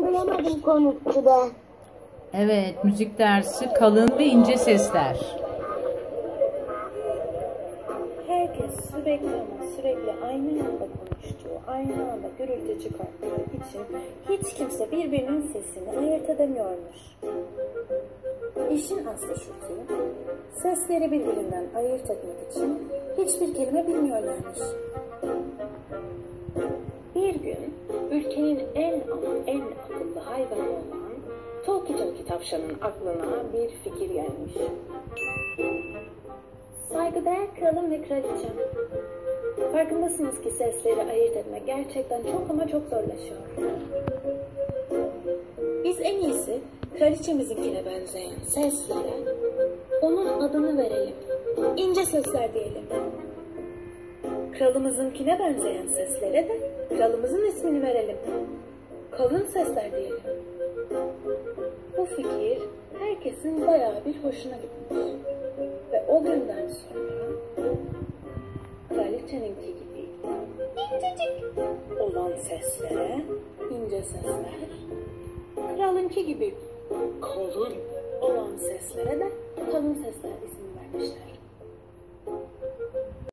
Ben bulamadım konukçuda. Evet, müzik dersi kalın ve ince sesler. Herkes sürekli ama sürekli aynı anda konuştuğu, aynı anda gürültü çıkarttığı için hiç kimse birbirinin sesini ayırt edemiyormuş. İşin aslı şu ki, sesleri birbirinden ayırt etmek için hiçbir kelime bilmiyorlarmış. Ülkenin en ama en akıllı hayvanı olan Toki Toki tavşanın aklına bir fikir gelmiş. Saygıdeğer kralım ve kraliçem. Farkındasınız ki sesleri ayırt etmek gerçekten çok ama çok zorlaşıyor. Biz en iyisi kraliçemizinkine benzeyen seslere onun adını verelim. İnce sesler diyelim. Kralımızınkine benzeyen seslere de kralımızın ismini verelim. Kalın sesler diyelim. Bu fikir herkesin bayağı bir hoşuna gitmiş. Ve o günden sonra kraliçeninki gibi incecik olan seslere ince sesler, kralınki gibi kalın olan seslere de kalın sesler ismini vermişler.